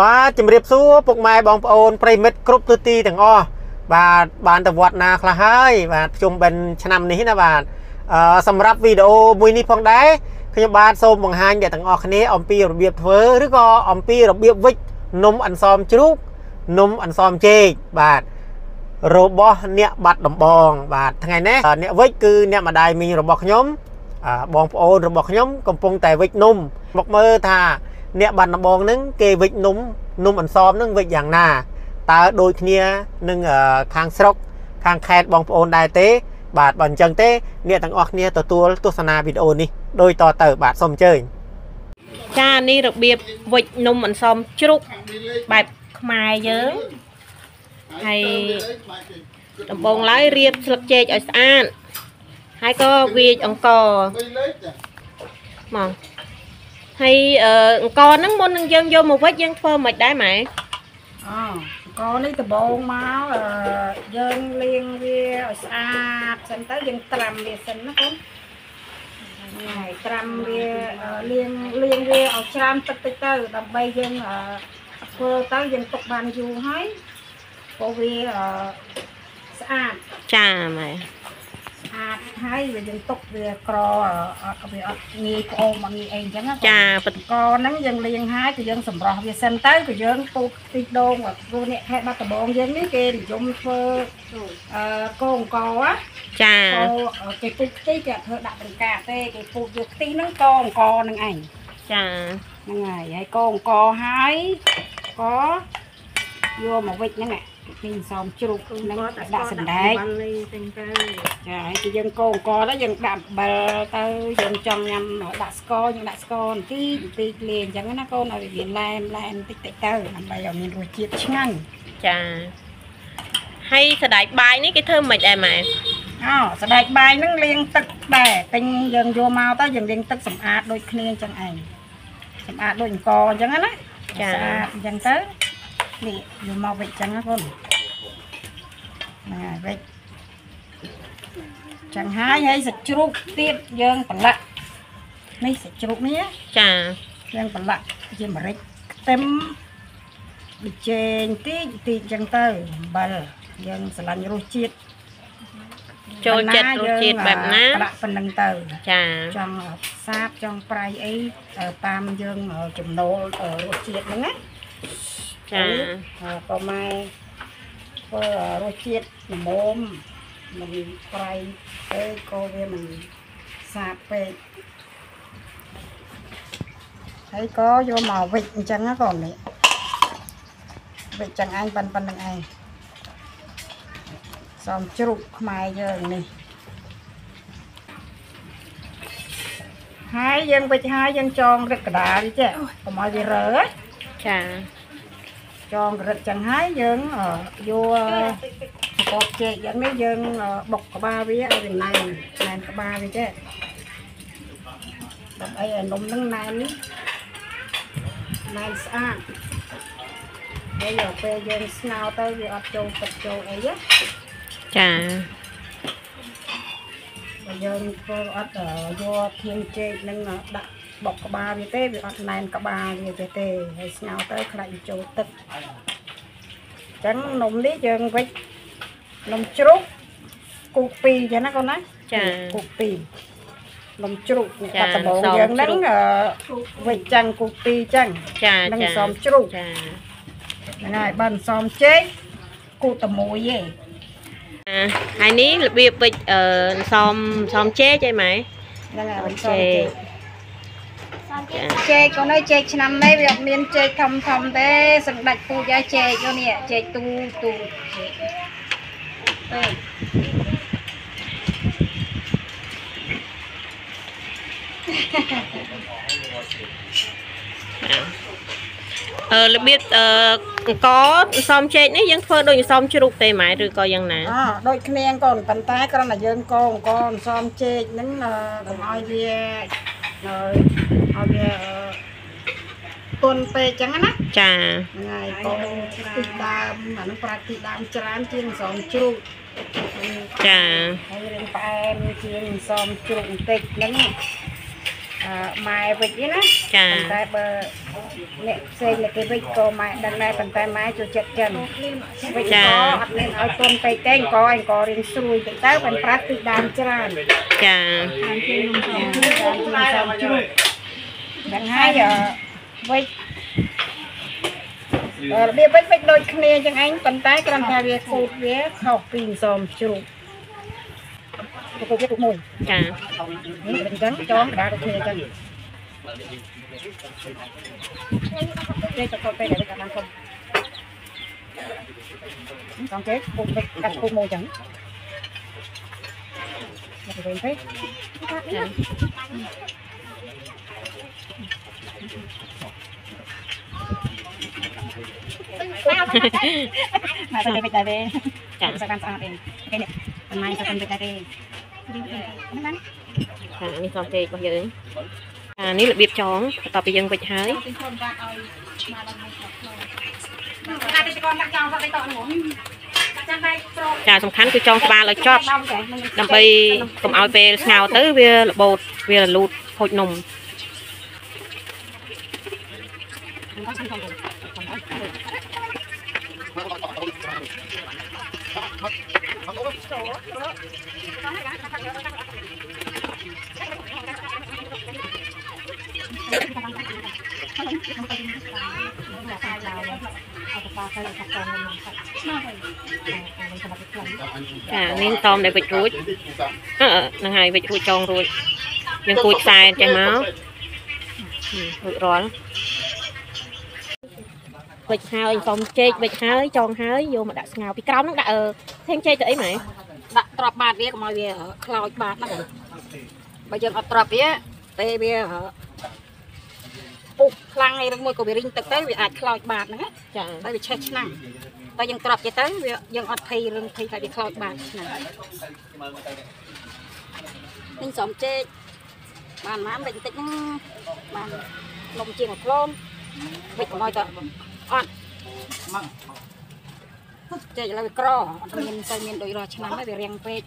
បាទជំរាបសួរពុកម៉ែបងប្អូនប្រិមិត្តគ្រប់ទិសទីទាំងអស់បាទបានទៅវត្តណាខ្លះហើយបាទជុំបិណ្ឌឆ្នាំនេះណាបាទអឺសម្រាប់វីដេអូមួយនេះផងដែរខ្ញុំបាទសូមបង្ហាញអ្នកទាំងអស់គ្នាអំពីរបៀបធ្វើឬក៏អំពីរបៀបវិចនំអន្សមជ្រូកនំអន្សមចេកបាទរបស់អ្នកបាត់ដំបង បាទថ្ងៃនេះអ្នកវិចគឺអ្នកម្ដាយមីងរបស់ខ្ញុំអឺបងប្អូនរបស់ខ្ញុំកំពុងតែវិចនំមកមើលថា អ្នកបាត់ដំបងហ្នឹងគេវិចនំនំអន្សមហ្នឹងវិចយ៉ាងណាតើដូចគ្នានឹងអឺខាងស្រុក ខាងខេត្តបងប្អូនដែរទេ បាទបើអញ្ចឹងទេអ្នកទាំងអស់គ្នាទទួលទស្សនាវីដេអូនេះដូចតទៅបាទសូមអញ្ជើញចានេះរបៀបវិចនំអន្សមជ្រូកបែបខ្មែរយើងហើយដំបងឡើយរៀបស្លឹកចេកឲ្យស្អាតហើយក៏វាចអង្ករមក ហើយអឺអង្ករហ្នឹងមុននឹងយើងយកមកវិចយើងធ្វើមិនដែរម៉ែអូកនេះដំបងមកអឺយើងលាងវាឲ្យស្អាតសិនទៅយើងត្រាំវាសិនណាកូនហើយត្រាំវាអឺលាងលាងវាឲ្យច្រាមទឹកតិចទៅដើម្បីយើងអឺធ្វើទៅយើងទុកបានយូរហើយព្រោះវាអឺស្អាតចាម៉ែស្អាតហើយវាយើងទុកវាក្រអត់វាអត់ងាយផ្អូមអត់ងាយអីអញ្ចឹងណាកូនចាបិទកហ្នឹងយើងលាងហើយគឺយើងសម្រោះវាសិនទៅគឺយើងពូតខ្ទិះដូងព្រោះអ្នកខេត្តបាត់ដំបងយើងនេះគេនិយមធ្វើអឺកងកណាចាកគេពូតខ្ទិះគេអត់ធ្វើដាក់បង្កាទេគេពូតយកខ្ទិះហ្នឹងកងកហ្នឹងឯងចាហ្នឹងហើយហើយកងកហើយកយកមកវិចហ្នឹង ពីសំជ្រូកហ្នឹងដាក់សណ្ដែកចាហើយគឺយើងកូរអង្គទៅយើងដាក់អំបិលទៅយើងចង់ញ៉ាំដាក់ស្ករយើងដាក់ស្ករបន្តិចបន្តិចលាយអញ្ចឹងណាកូនឲ្យវាឡែមឡែមបន្តិចតិចទៅដើម្បីឲ្យមានរសជាតិឆ្ងាញ់ចាហើយសណ្ដែកបាយនេះគេធ្វើមិនដែរម៉ែអូសណ្ដែកបាយហ្នឹងលាងទឹកដែរទិញយើងយកមកទៅយើងលាងទឹកសម្អាតដូចគ្នាអញ្ចឹងឯងសម្អាតដូចអង្គអញ្ចឹងណាស្អាតអញ្ចឹងទៅនេះយកមកវិចអញ្ចឹងណាកូន ហ្នឹងហើយវិចចឹងហើយហើយសាច់ជ្រូកទៀតយើងប្រឡាក់នេះសាច់ជ្រូកនេះចាយើងប្រឡាក់ជាម្រេចខ្ទឹមប៊ីចេងតិចតិចអញ្ចឹងទៅអំបិលយើងស្រឡាញ់រសជាតិចូលចិត្តរសជាតិបែបណាប្រឡាក់ប៉ុណ្្នឹងទៅចាចង់សាបចង់ប្រៃអីទៅតាមយើងចំណូលរសជាតិហ្នឹងណាចាក៏ម៉ែ ធ្វើរសជាតិល្មមមិនប្រៃពេកក៏វាមិនសាបពេកហើយក៏យកមកវិចអញ្ចឹងណាកូននេះវិចចឹងឯងប៉ុណ្ប៉ុណ្្នឹងឯងសំជ្រូកខ្មែរយើងនេះហើយយើងវិចហើយយើងចងរឹតកដាលចេះកុំឲ្យវារើណាចា ចងរឹតចឹងហើយយើងអឺយកកបចេកយ៉ាងនេះយើងអឺបុកក្បាលវាឲ្យវាណែនណែនក្បាលវាចេះដើម្បីឲ្យនំហ្នឹងណែននេះណែនស្អាតហើយដល់ពេលយើងស្ងោរទៅវាអត់ចូលទឹកចូលអីណាចាបើយើងធ្វើអត់អឺយកធាងចេកហ្នឹងដាក់ បុកក្បាលវាទេវាអត់ណែនក្បាលវាទេទេហើយស្ងោរទៅខ្លាចវាចូលទឹកអញ្ចឹងនំនេះយើងវិចនំជ្រូកគូកពីរអញ្ចឹងណាកូនណាចាគូកពីរនំជ្រូកចាកាត់ដំបងសមយើងហ្នឹងជ្រូកអឺវិចចឹងគូកពីរអញ្ចឹងចានឹងចាសមជ្រូកចាហ្នឹងហើយបើមិនសមចេកគូកតែមួយទេអាហើយនេះរបៀបវិចអឺសំសំចេកអីម៉ែហ្នឹងហើយមិនសមចេចេក កចាចេកកូនអើយចេកឆ្នាំនេះវាអត់មានចេកធំធំទេសណ្ដាច់ពូជហើយចេកនោះនេះចេកទូទូចេកទៅអឺរបៀបអឺអង្គសំចេកនេះយើងធ្វើដូចសំជ្រូកទេម៉ែឬក៏យ៉ាងណាអដូចគ្នាកូនប៉ុន្តែគ្រាន់តែយើងកងកងសំចេកហ្នឹងអឺកុំឲ្យវាអឺ ឲ្យវាអឺទុនពេកចឹងណាចាហ្នឹងហើយកងទីដើមអាហ្នឹងប្រាក់ទីដើមច្រើនជាងសំជ្រូកចាហើយរៀងផ្អែមជាងសំជ្រូកបន្តិចហ្នឹងអឺម៉ែវិចនេះណាចាប៉ុន្តែបើអ្នកផ្សេងអ្នកគេវិចក៏ម៉ែដឹងដែរប៉ុន្តែម៉ែចូលចិត្តចឹងវិចក៏អត់មានឲ្យទុនទៅទេអង្គអង្គរៀងស្រួយទៅទៅបានប្រាស់ទីដើមច្រើនចាតាមគេនំចាតាមគេសំជ្រូក ដឹងហើយអឺវិចអឺរបៀបវិចវិចដូចគ្នាចឹងឯងប៉ុន្តែគ្រាន់តែវាគូតវាខុសពីសំជ្រូកទៅគេទៅមួយចានេះមិនចឹងចងកដាដូចគ្នាចឹងគេទៅទៅទៅដល់កណ្ដាលគុំចង់គេពុកកាត់ពុកមួយចឹងមកទៅវិញទេចា មកទៅវិញតែទេចាសកម្មស្អាតទេគេនេះអំណាចសកម្មតែទេហ្នឹងចានេះសំចេករបស់យើងអានេះរបៀបចងបន្ទាប់ពីយើងវិចហើយអាចទៅកូនដាក់ចោលទៅតនោះចាំដៃត្រង់ចាសំខាន់គឺចងក្បាលឲ្យចប់ដល់តែនឹងដើម្បីកុំឲ្យពេលស្ងោរទៅវារបូតវារលូតហូចនំ ចានេះតមដែលវិចរួចអឺហ្នឹងហើយវិចរួចចងរួចយើងគួចខ្សែចេះមករួចរាល់ វិចហើយសំចេកវិចហើយចងហើយយកមកដាក់ស្ងោរពីក្រោមហ្នឹងដាក់អឺធេងចេកទៅអីម៉ែដាក់ទ្របបាតវាកុំឲ្យវាខ្លោចបាតហ្នឹងបើយើងអត់ទ្របវាពេលវាពុះខ្លាំងឯឬមួយក៏វារីងទឹកទៅវាអាចខ្លោចបាតហ្នឹងណាចាតែវាឆេះឆ្នាំងតែយើងទ្របចេះទៅវាយើងអត់ភ័យរឿងភ័យថាវាខ្លោចបាតឆ្នាំងនេះសំចេកបានមកវិញបន្តិចហ្នឹងបាននំជាងមួយក្លូនវិចកុំឲ្យត អត់ចេកឥឡូវវាក្រអត់មានទៅមានដូចរាល់ឆ្នាំហើយវារាំងពេក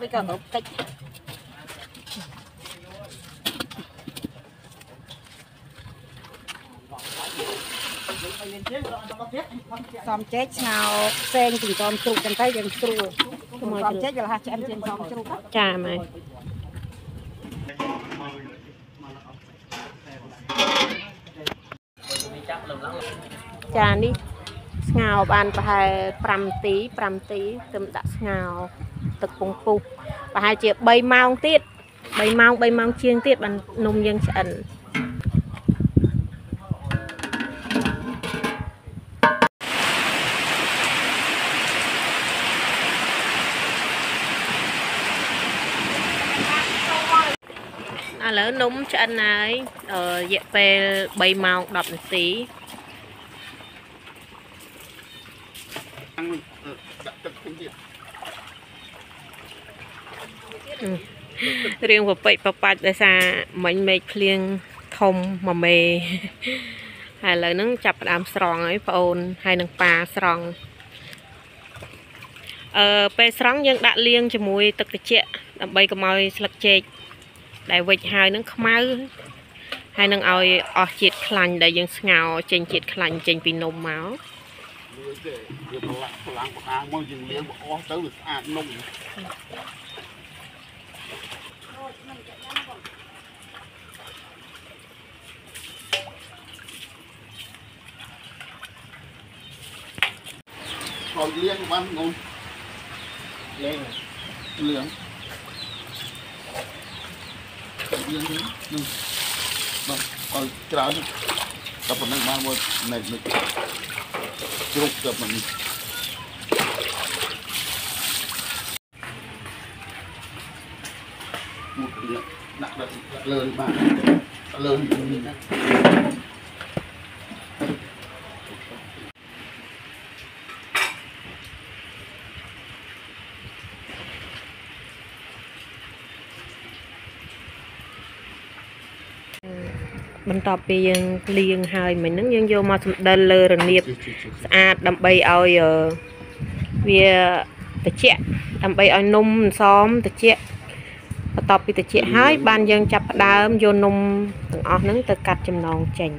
វាក៏ទៅតិចសំចេកស្ងោរផ្សេងពីសំជ្រូកចឹងទៅយើងស្រួលសំចេកវាលះឆ្អិនជាងសំជ្រូកចាម៉ែ ចានេះស្ងោរបានប្រហែល5នាទី5នាទីទើបដាក់ស្ងោរទឹកពងពុះប្រហែលជា3ម៉ោងទៀត3ម៉ោង3ម៉ោងជាងទៀតបាននំយើងឆ្អិនឥឡូវនំឆ្អិនហើយអឺរយៈពេល3ម៉ោង10នាទី ដាក់ទឹកពេញទៀតរៀងពពេចពបាច់ដោយសារមិញមេឃភ្លៀងធំមួយមេហើយឥឡូវហ្នឹងចាប់ផ្ដើមស្រង់ហើយបងអូនហើយនឹងប៉ាស្រង់អឺពេលស្រង់យើងដាក់លាងជាមួយ ទឹកត្រជាក់ដើម្បីកុំឲ្យស្លឹកចេកដែលវិចហើយនឹងខ្មៅហើយនឹងឲ្យអស់ជាតិខ្លាញ់ដែលយើងស្ងោរចេញជាតិខ្លាញ់ចេញពីនំមក វាទេវាប្រឡាក់ប្រឡាំងប្រអាងមកយើងលាងបអស់ទៅវាស្អាតនំហើយលាងបានងុំលាងលាងលាងនឹងបាទឲ្យច្រើនតែប៉ុណ្្នឹងបានមកណែនេះ ជ្រុកទៅមិននេះមកលាកដាក់ដាក់លើបានលើនេះណា បន្ទាប់ពីយើងលាងហើយមិញហ្នឹងយើងយកមកសម្ដិលលើរនៀបស្អាតដើម្បីឲ្យអឺវាត្រជាក់ដើម្បីឲ្យនំអន្សមត្រជាក់បន្ទាប់ពីត្រជាក់ហើយបានយើងចាប់ផ្ដើមយកនំទាំងអស់ហ្នឹងទៅកាត់ចំណងចេញ